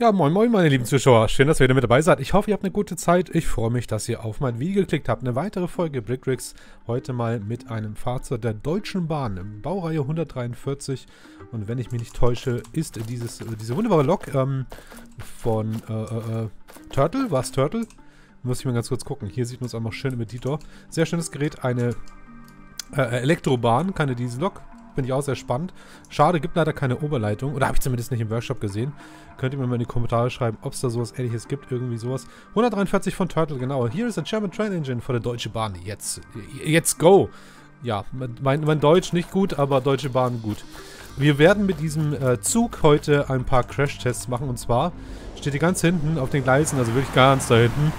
Ja, moin moin meine lieben Zuschauer. Schön, dass ihr wieder mit dabei seid. Ich hoffe, ihr habt eine gute Zeit. Ich freue mich, dass ihr auf mein Video geklickt habt. Eine weitere Folge Brickricks. Heute mal mit einem Fahrzeug der Deutschen Bahn. Baureihe 143. Und wenn ich mich nicht täusche, ist dieses, diese wunderbare Lok ähm, von äh, äh, äh Turtle. War es Turtle? Muss ich mal ganz kurz gucken. Hier sieht man es auch noch schön im Editor. Sehr schönes Gerät. Eine äh, Elektrobahn, keine Diesellok. Finde ich auch sehr spannend. Schade, gibt leider keine Oberleitung. Oder habe ich zumindest nicht im Workshop gesehen. Könnt ihr mir mal in die Kommentare schreiben, ob es da sowas ähnliches gibt. Irgendwie sowas. 143 von Turtle, genau. Here is a German Train Engine for the Deutsche Bahn. Jetzt, jetzt go! Ja, mein, mein Deutsch nicht gut, aber Deutsche Bahn gut. Wir werden mit diesem äh, Zug heute ein paar Crash-Tests machen. Und zwar steht hier ganz hinten auf den Gleisen, also wirklich ganz da hinten.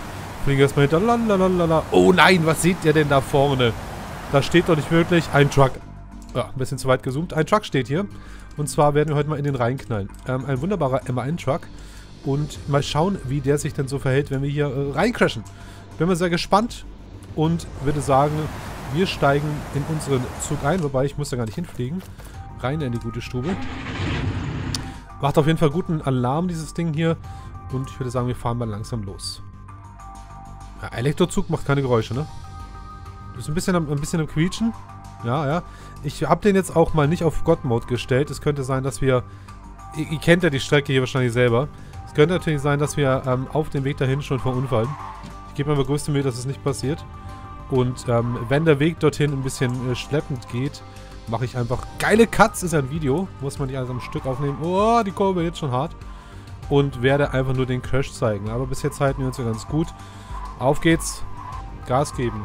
Fliegen erstmal hinter. Lalalala. Oh nein, was seht ihr denn da vorne? Da steht doch nicht wirklich ein Truck. Ja, ein bisschen zu weit gezoomt. Ein Truck steht hier. Und zwar werden wir heute mal in den reinknallen. Ähm, ein wunderbarer MAN-Truck. Und mal schauen, wie der sich denn so verhält, wenn wir hier äh, reincrashen. Bin mal sehr gespannt und würde sagen, wir steigen in unseren Zug ein. Wobei, ich muss da gar nicht hinfliegen. Rein in die gute Stube. Macht auf jeden Fall guten Alarm, dieses Ding hier. Und ich würde sagen, wir fahren mal langsam los. Ja, Elektrozug macht keine Geräusche, ne? Ist ein bisschen am, ein bisschen am Quietschen. Ja, ja. Ich habe den jetzt auch mal nicht auf God-Mode gestellt. Es könnte sein, dass wir... Ihr, ihr, kennt ja die Strecke hier wahrscheinlich selber. Es könnte natürlich sein, dass wir ähm, auf dem Weg dahin schon verunfallen. Ich gebe mir aber größte Mühe, dass es nicht passiert. Und ähm, wenn der Weg dorthin ein bisschen äh, schleppend geht, mache ich einfach... Geile Cuts ist ein Video. Muss man nicht alles am Stück aufnehmen. Oh, die Kurve jetzt schon hart. Und werde einfach nur den Crash zeigen. Aber bis jetzt halten wir uns ja ganz gut. Auf geht's. Gas geben.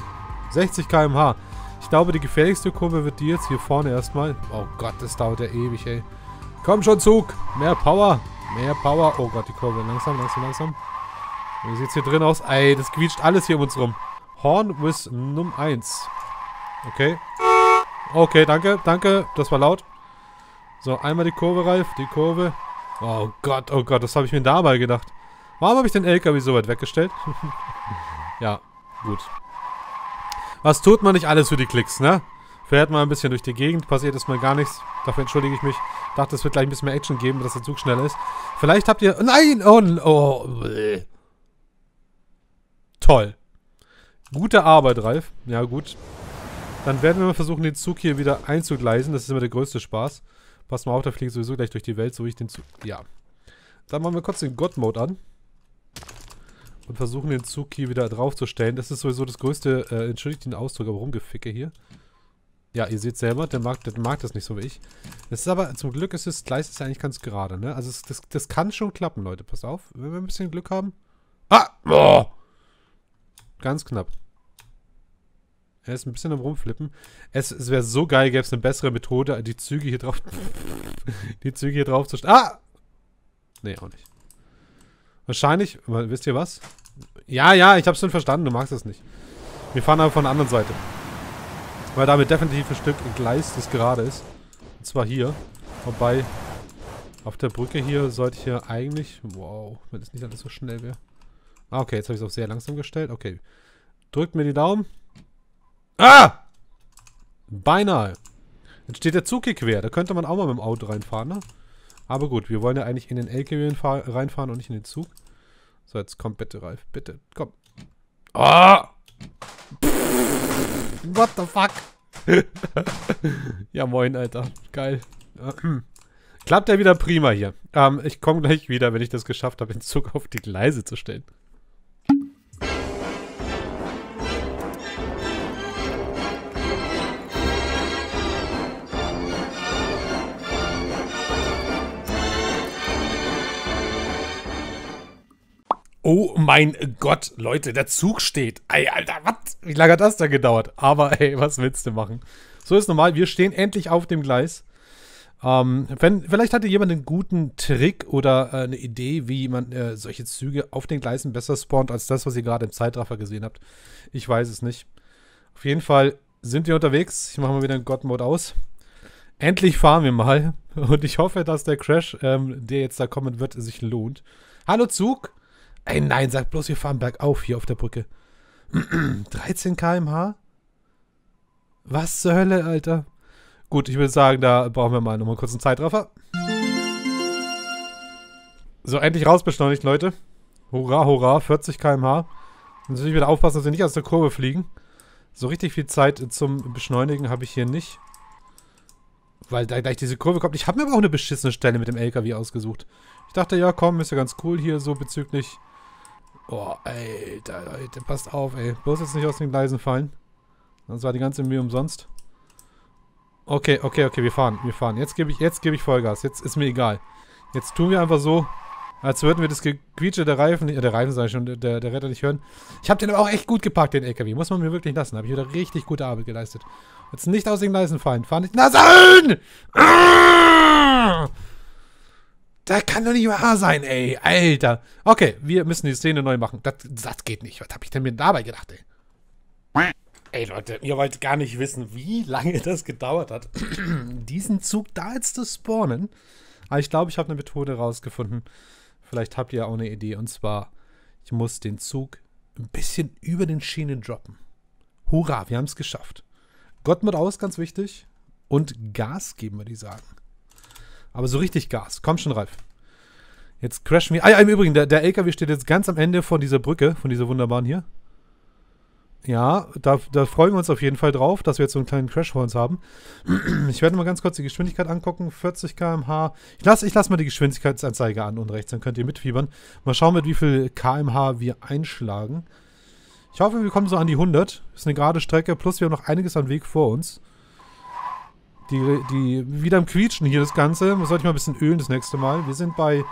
60 km/h. Ich glaube, die gefährlichste Kurve wird die jetzt hier vorne erstmal. Oh Gott, das dauert ja ewig, ey. Komm schon, Zug. Mehr Power. Mehr Power. Oh Gott, die Kurve. Langsam, langsam, langsam. Wie sieht's hier drin aus? Ey, das quietscht alles hier um uns rum. Horn with Num 1. Okay. Okay, danke, danke. Das war laut. So, einmal die Kurve, Ralf. Die Kurve. Oh Gott, oh Gott, das habe ich mir dabei gedacht. Warum habe ich den LKW so weit weggestellt? ja, gut. Was tut man nicht alles für die Klicks, ne? Fährt mal ein bisschen durch die Gegend, passiert erstmal gar nichts. Dafür entschuldige ich mich. Dachte, es wird gleich ein bisschen mehr Action geben, dass der Zug schneller ist. Vielleicht habt ihr... Nein! Oh, oh. Toll. Gute Arbeit, Ralf. Ja, gut. Dann werden wir mal versuchen, den Zug hier wieder einzugleisen. Das ist immer der größte Spaß. Pass mal auf, der fliegt sowieso gleich durch die Welt, so wie ich den Zug... Ja. Dann machen wir kurz den God-Mode an und versuchen den hier wieder draufzustellen. Das ist sowieso das größte, äh, entschuldigt den Ausdruck, aber rumgeficke hier. Ja, ihr seht selber, der mag, der mag das nicht so wie ich. Das ist aber, zum Glück ist das Gleis ist eigentlich ganz gerade, ne? Also es, das, das kann schon klappen, Leute. Passt auf, wenn wir ein bisschen Glück haben. Ah! Oh! Ganz knapp. Er ist ein bisschen am rumflippen. Es, es wäre so geil, gäbe es eine bessere Methode, die Züge hier drauf... die Züge hier drauf zu... Ah! Nee, auch nicht. Wahrscheinlich, wisst ihr was? Ja, ja, ich hab's schon verstanden, du magst es nicht. Wir fahren aber von der anderen Seite. Weil damit definitiv ein Stück Gleis, das gerade ist. Und zwar hier. Wobei, auf der Brücke hier sollte ich hier eigentlich... Wow, wenn das nicht alles so schnell wäre. Ah, okay, jetzt habe ich es auf sehr langsam gestellt. Okay. Drückt mir die Daumen. Ah! Beinahe. Jetzt steht der Zug hier quer. Da könnte man auch mal mit dem Auto reinfahren, ne? Aber gut, wir wollen ja eigentlich in den LKW reinfahren und nicht in den Zug. So, jetzt kommt bitte, Ralf. Bitte, komm. Ah! What the fuck? ja, moin, Alter. Geil. Klappt ja wieder prima hier. Ähm, ich komme gleich wieder, wenn ich das geschafft habe, den Zug auf die Gleise zu stellen. Oh mein Gott, Leute, der Zug steht. Ey, Alter, was? Wie lange hat das da gedauert? Aber ey, was willst du machen? So ist normal, wir stehen endlich auf dem Gleis. Ähm, wenn, vielleicht hatte jemand einen guten Trick oder äh, eine Idee, wie man äh, solche Züge auf den Gleisen besser spawnt, als das, was ihr gerade im Zeitraffer gesehen habt. Ich weiß es nicht. Auf jeden Fall sind wir unterwegs. Ich mache mal wieder den God-Mode aus. Endlich fahren wir mal. Und ich hoffe, dass der Crash, ähm, der jetzt da kommen wird, sich lohnt. Hallo Zug! Ey, nein, sag bloß, wir fahren bergauf hier auf der Brücke. 13 km/h? Was zur Hölle, Alter? Gut, ich würde sagen, da brauchen wir mal nochmal kurz einen Zeitraffer. So, endlich rausbeschleunigt, Leute. Hurra, hurra, 40 km/h. Natürlich wieder aufpassen, dass wir nicht aus der Kurve fliegen. So richtig viel Zeit zum Beschleunigen habe ich hier nicht. Weil da gleich diese Kurve kommt. Ich habe mir aber auch eine beschissene Stelle mit dem LKW ausgesucht. Ich dachte, ja komm, ist ja ganz cool hier so bezüglich... Oh, Alter, Leute, passt auf, ey. Bloß jetzt nicht aus den Gleisen fallen. Sonst war die ganze Mühe umsonst. Okay, okay, okay, wir fahren, wir fahren. Jetzt gebe ich, geb ich Vollgas. Jetzt ist mir egal. Jetzt tun wir einfach so, als würden wir das Gequietsche der Reifen, äh, der Reifen ich schon, der, der Retter nicht hören. Ich habe den aber auch echt gut gepackt, den LKW. Muss man mir wirklich lassen. Habe ich wieder richtig gute Arbeit geleistet. Jetzt nicht aus den Gleisen fallen. Fahr nicht. Na, sein! Ah! Da kann doch nicht wahr sein, ey. Alter. Okay, wir müssen die Szene neu machen. Das, das geht nicht. Was habe ich denn mir dabei gedacht, ey? Ey, Leute, ihr wollt gar nicht wissen, wie lange das gedauert hat, diesen Zug da jetzt zu spawnen. Aber ich glaube, ich habe eine Methode rausgefunden. Vielleicht habt ihr auch eine Idee. Und zwar, ich muss den Zug ein bisschen über den Schienen droppen. Hurra, wir haben es geschafft. Gottmut aus, ganz wichtig. Und Gas geben, würde ich sagen. Aber so richtig Gas. Komm schon, Ralf. Jetzt crashen wir. Ah, ja, im Übrigen, der, der LKW steht jetzt ganz am Ende von dieser Brücke, von dieser wunderbaren hier. Ja, da, da, freuen wir uns auf jeden Fall drauf, dass wir jetzt so einen kleinen Crash vor uns haben. Ich werde mal ganz kurz die Geschwindigkeit angucken. 40 km/h. Ich lasse ich lass mal die Geschwindigkeitsanzeige an und rechts, dann könnt ihr mitfiebern. Mal schauen, mit wie viel km/h wir einschlagen. Ich hoffe, wir kommen so an die 100. Das ist eine gerade Strecke, plus wir haben noch einiges an Weg vor uns. Die, die wieder im Quietschen hier das Ganze. Sollte ich mal ein bisschen ölen das nächste Mal. Wir sind bei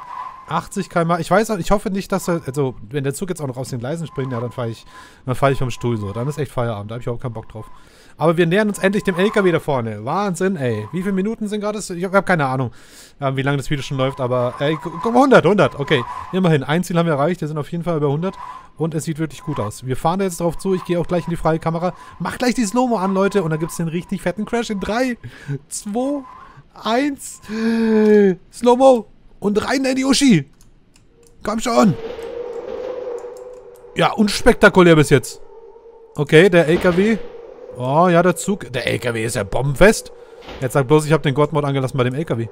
80 km Ich weiß, ich hoffe nicht, dass er, also, wenn der Zug jetzt auch noch aus den Gleisen springt, ja, dann fahre ich, dann ich vom Stuhl so. Dann ist echt Feierabend, da habe ich auch keinen Bock drauf. Aber wir nähern uns endlich dem LKW da vorne. Wahnsinn, ey. Wie viele Minuten sind gerade? Ich habe keine Ahnung, wie lange das Video schon läuft, aber, ey, komm, 100, 100, okay. Immerhin, ein Ziel haben wir erreicht, wir sind auf jeden Fall über 100 und es sieht wirklich gut aus. Wir fahren da jetzt drauf zu, ich gehe auch gleich in die freie Kamera. Mach gleich die Slow-Mo an, Leute, und dann gibt es den richtig fetten Crash in 3, 2, 1, Slow-Mo und rein in die Uschi. Komm schon. Ja, unspektakulär bis jetzt. Okay, der LKW. Oh, ja, der Zug. Der LKW ist ja bombenfest. Jetzt sag bloß, ich habe den Gottmod angelassen bei dem LKW.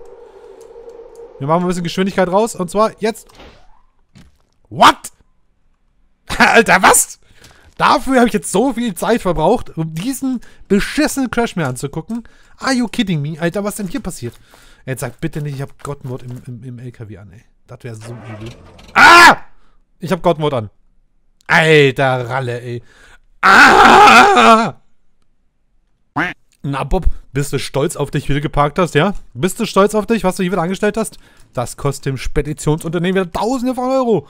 Wir machen ein bisschen Geschwindigkeit raus. Und zwar jetzt. What? Alter, was? Dafür habe ich jetzt so viel Zeit verbraucht, um diesen beschissenen Crash mir anzugucken. Are you kidding me? Alter, was denn hier passiert? Jetzt sag bitte nicht, ich habe Gottmod im, im, im LKW an, ey. Das wäre so übel. Ah! Ich hab Gottmod an. Alter Ralle, ey. Ah! Na, Bob, bist du stolz auf dich, wie du geparkt hast, ja? Bist du stolz auf dich, was du hier wieder angestellt hast? Das kostet dem Speditionsunternehmen wieder Tausende von Euro.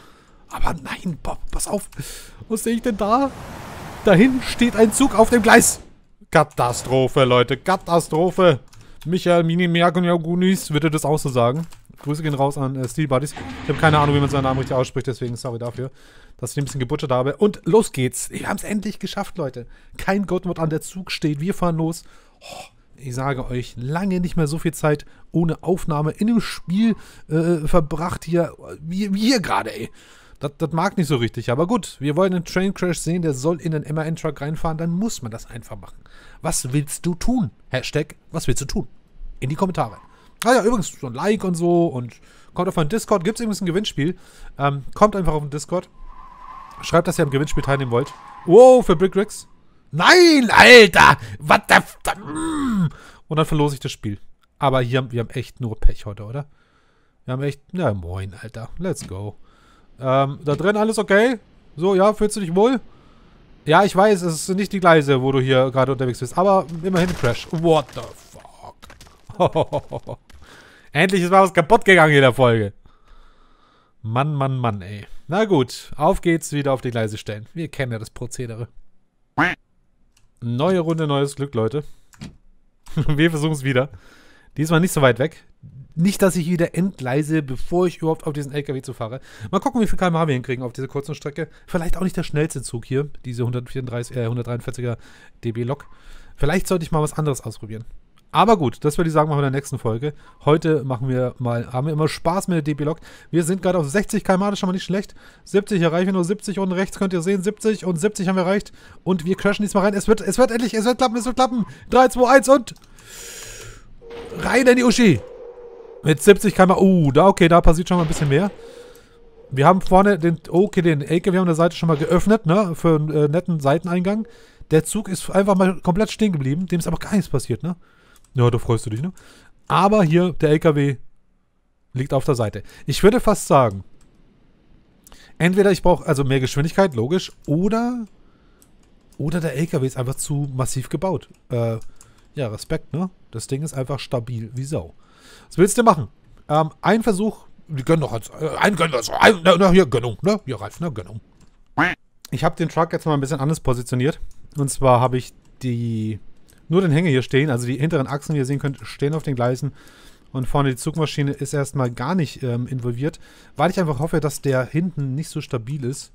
Aber nein, Bob, pass auf. Was sehe ich denn da? Dahin steht ein Zug auf dem Gleis. Katastrophe, Leute, Katastrophe. Michael Mini Merkuniagunis würde das auch so sagen. Grüße gehen raus an äh, Steel Buddies. Ich habe keine Ahnung, wie man seinen Namen richtig ausspricht, deswegen sorry dafür, dass ich ein bisschen gebutschert habe. Und los geht's. Wir haben es endlich geschafft, Leute. Kein Gottmod an der Zug steht. Wir fahren los. Oh, ich sage euch, lange nicht mehr so viel Zeit ohne Aufnahme in dem Spiel äh, verbracht hier, wie, wie hier gerade, ey. Das, das, mag nicht so richtig, aber gut, wir wollen einen Train Crash sehen, der soll in den MAN-Truck reinfahren, dann muss man das einfach machen. Was willst du tun? Hashtag, was willst du tun? In die Kommentare. Ah ja, übrigens, so ein Like und so und kommt auf meinen Discord. Gibt es übrigens ein Gewinnspiel. Ähm, kommt einfach auf den Discord. Schreibt, dass ihr am Gewinnspiel teilnehmen wollt. Wow, für Brickricks. Nein, Alter! Was der... Mm. Und dann verlose ich das Spiel. Aber hier, wir haben echt nur Pech heute, oder? Wir haben echt... Na, moin, Alter. Let's go. Ähm, da drin alles okay? So, ja, fühlst du dich wohl? Ja, ich weiß, es sind nicht die Gleise, wo du hier gerade unterwegs bist. Aber immerhin Crash. What the fuck? Endlich ist mal was kaputt gegangen in der Folge. Mann, Mann, Mann, ey. Na gut, auf geht's, wieder auf die Gleise stellen. Wir kennen ja das Prozedere. Neue Runde, neues Glück, Leute. Wir versuchen es wieder. Diesmal nicht so weit weg. Nicht, dass ich wieder entgleise, bevor ich überhaupt auf diesen LKW zu fahre. Mal gucken, wie viel km wir hinkriegen auf dieser kurzen Strecke. Vielleicht auch nicht der schnellste Zug hier, diese 134, äh, 143er DB Lok. Vielleicht sollte ich mal was anderes ausprobieren. Aber gut, das würde ich sagen, machen wir in der nächsten Folge. Heute machen wir mal, haben wir immer Spaß mit der DB Lok. Wir sind gerade auf 60 km, das ist schon mal nicht schlecht. 70 erreichen wir nur 70 unten rechts könnt ihr sehen, 70 und 70 haben wir erreicht. Und wir crashen diesmal rein. Es wird, es wird endlich, es wird klappen, es wird klappen. 3, 2, 1 und rein in die Uschi. Mit 70 km, uh, da, okay, da passiert schon mal ein bisschen mehr. Wir haben vorne den, okay, den LKW an der Seite schon mal geöffnet, ne, für einen äh, netten Seiteneingang. Der Zug ist einfach mal komplett stehen geblieben, dem ist aber gar nichts passiert, ne? Ja, da freust du dich, ne? Aber hier, der LKW liegt auf der Seite. Ich würde fast sagen, entweder ich brauche also mehr Geschwindigkeit, logisch, oder, oder der LKW ist einfach zu massiv gebaut. Äh, ja, Respekt, ne? Das Ding ist einfach stabil wie Sau. Was willst du machen? Ähm, ein Versuch, die gönnen doch jetzt, äh, ein gönnen ein, na, na, hier, Gönnung, ne? Hier, Ralf, ne, Gönnung. Ich habe den Truck jetzt mal ein bisschen anders positioniert. Und zwar habe ich die, nur den Hänger hier stehen, also die hinteren Achsen, wie ihr sehen könnt, stehen auf den Gleisen. Und vorne die Zugmaschine ist erstmal gar nicht ähm, involviert, weil ich einfach hoffe, dass der hinten nicht so stabil ist.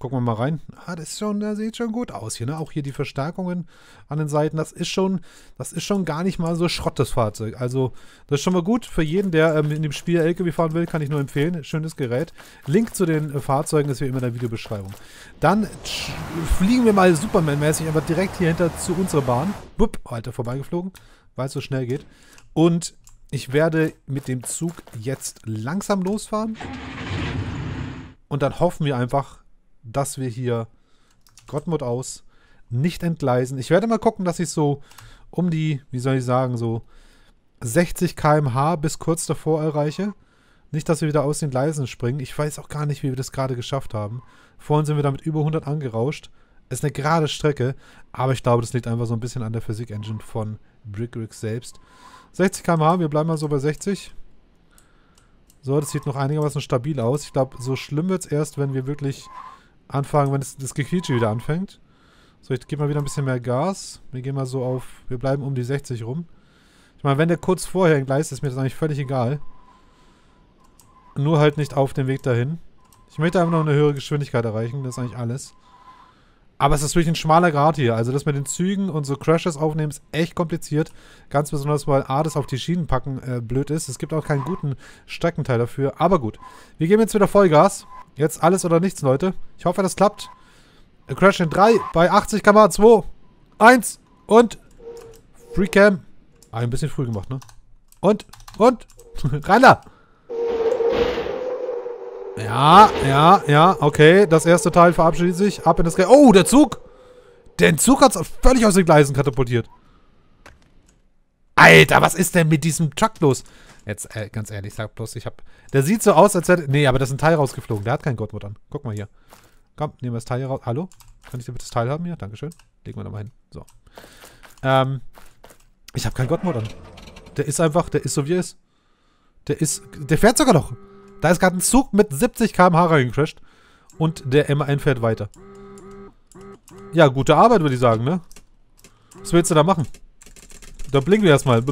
Gucken wir mal rein. Ah, das, ist schon, das sieht schon gut aus hier, ne? Auch hier die Verstärkungen an den Seiten. Das ist schon, das ist schon gar nicht mal so Schrott, das Fahrzeug. Also, das ist schon mal gut. Für jeden, der ähm, in dem Spiel LKW fahren will, kann ich nur empfehlen. Schönes Gerät. Link zu den äh, Fahrzeugen ist wie immer in der Videobeschreibung. Dann fliegen wir mal Superman-mäßig einfach direkt hier hinter zu unserer Bahn. Bupp, Alter, vorbeigeflogen, weil es so schnell geht. Und ich werde mit dem Zug jetzt langsam losfahren. Und dann hoffen wir einfach, dass wir hier Gottmut aus nicht entgleisen. Ich werde mal gucken, dass ich so um die, wie soll ich sagen, so 60 km/h bis kurz davor erreiche. Nicht, dass wir wieder aus den Gleisen springen. Ich weiß auch gar nicht, wie wir das gerade geschafft haben. Vorhin sind wir damit über 100 angerauscht. Ist eine gerade Strecke, aber ich glaube, das liegt einfach so ein bisschen an der Physik-Engine von Brickrick selbst. 60 km/h, wir bleiben mal so bei 60. So, das sieht noch einigermaßen stabil aus. Ich glaube, so schlimm wird es erst, wenn wir wirklich anfangen, wenn das, das Gequietsche wieder anfängt. So, ich gebe mal wieder ein bisschen mehr Gas. Wir gehen mal so auf, wir bleiben um die 60 rum. Ich meine, wenn der kurz vorher entgleist, ist mir das eigentlich völlig egal. Nur halt nicht auf dem Weg dahin. Ich möchte einfach noch eine höhere Geschwindigkeit erreichen, das ist eigentlich alles. Aber es ist wirklich ein schmaler Grad hier. Also das mit den Zügen und so Crashes aufnehmen ist echt kompliziert. Ganz besonders, weil A, das auf die Schienen packen äh, blöd ist. Es gibt auch keinen guten Streckenteil dafür. Aber gut. Wir geben jetzt wieder Vollgas. Jetzt alles oder nichts, Leute. Ich hoffe, das klappt. Crash in 3 bei 80 km 2. 1 und Freecam. Ah, ein bisschen früh gemacht, ne? Und, und, rein da! Ja, ja, ja, okay. Das erste Teil verabschiedet sich. Ab in das... Ge oh, der Zug! Der Zug hat es völlig aus den Gleisen katapultiert. Alter, was ist denn mit diesem Truck los? Jetzt, äh, ganz ehrlich, sag bloß, ich hab... Der sieht so aus, als hätte... Nee, aber das ist ein Teil rausgeflogen. Der hat keinen Gottmod an. Guck mal hier. Komm, nehmen wir das Teil hier raus. Hallo? Kann ich bitte das Teil haben hier? Dankeschön. Legen wir da mal hin. So. Ähm, ich habe keinen Gottmod an. Der ist einfach, der ist so wie er ist. Der ist, der fährt sogar noch. Da ist gerade ein Zug mit 70 km/h reingecrasht. Und der M1 fährt weiter. Ja, gute Arbeit, würde ich sagen, ne? Was willst du da machen? Da blinken wir erstmal.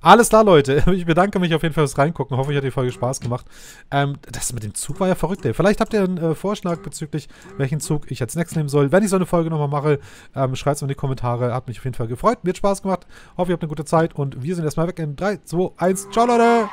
Alles klar, Leute. Ich bedanke mich auf jeden Fall fürs Reingucken. Hoffe, euch hat die Folge Spaß gemacht. Ähm, das mit dem Zug war ja verrückt, ey. Vielleicht habt ihr einen äh, Vorschlag bezüglich, welchen Zug ich als nächstes nehmen soll. Wenn ich so eine Folge nochmal mache, ähm, schreibt es in die Kommentare. Hat mich auf jeden Fall gefreut. Mir hat Spaß gemacht. Hoffe, ihr habt eine gute Zeit. Und wir sind erstmal weg in 3, 2, 1. Ciao, Leute!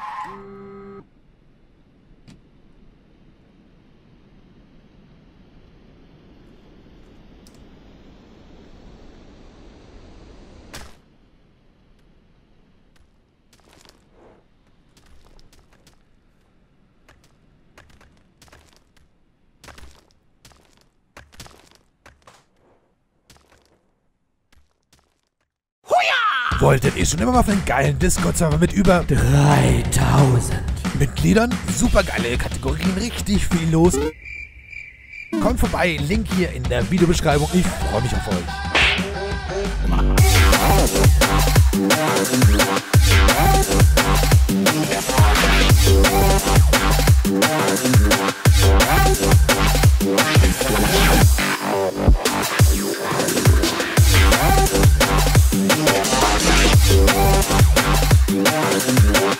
vergoldet ist. schon immer mal auf einen geilen Discord-Server mit über 3000 Mitgliedern. Supergeile Kategorien, richtig viel los. Kommt vorbei, Link hier in der Videobeschreibung. Ich freue mich auf euch. you want, you want, you want.